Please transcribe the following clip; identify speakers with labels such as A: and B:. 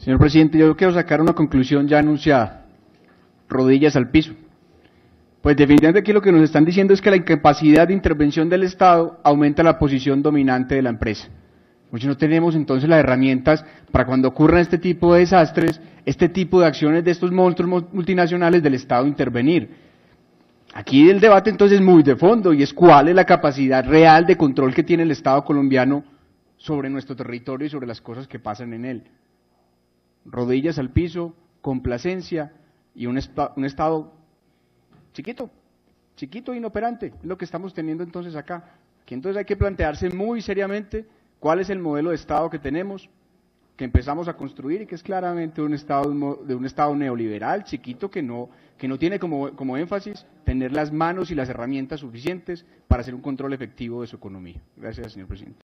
A: Señor presidente, yo quiero sacar una conclusión ya anunciada. Rodillas al piso. Pues definitivamente aquí lo que nos están diciendo es que la incapacidad de intervención del Estado aumenta la posición dominante de la empresa. Muchos no tenemos entonces las herramientas para cuando ocurran este tipo de desastres, este tipo de acciones de estos monstruos multinacionales del Estado intervenir. Aquí el debate entonces es muy de fondo y es cuál es la capacidad real de control que tiene el Estado colombiano sobre nuestro territorio y sobre las cosas que pasan en él. Rodillas al piso, complacencia y un, Estado chiquito, chiquito e inoperante, es lo que estamos teniendo entonces acá. Aquí entonces hay que plantearse muy seriamente cuál es el modelo de Estado que tenemos, que empezamos a construir y que es claramente un Estado de un Estado neoliberal, chiquito, que no, que no tiene como, como énfasis tener las manos y las herramientas suficientes para hacer un control efectivo de su economía. Gracias, señor presidente.